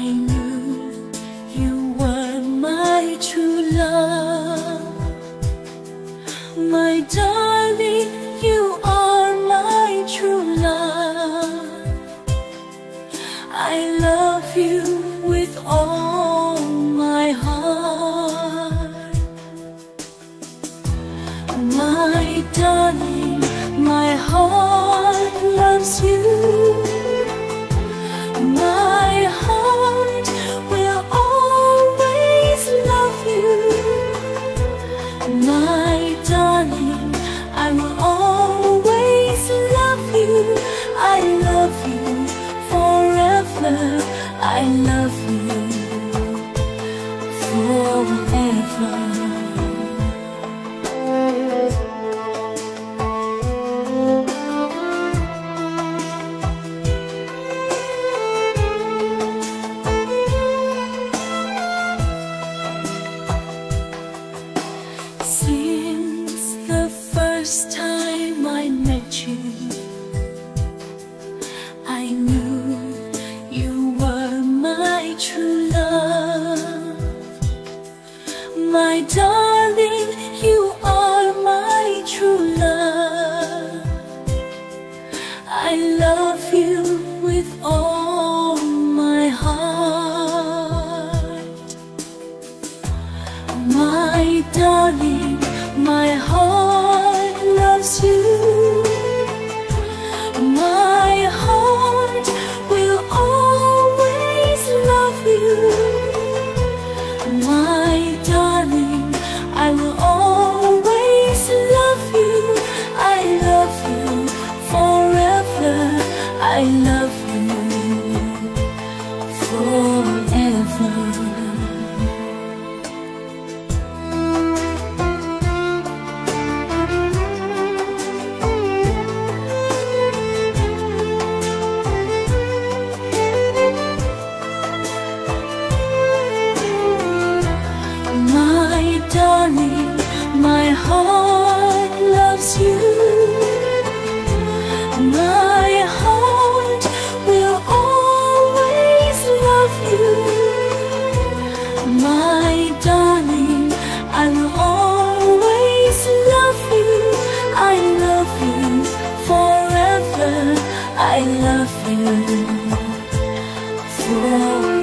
I knew you were my true love. My darling, you are my true love. I love you with all I will always love you. I love you forever. I love you true love. My darling, you are my true love. I love you with all my heart. My darling, my heart loves you. My forever. My darling, my heart loves you. My My darling, I will always love you. I love you forever. I love you forever.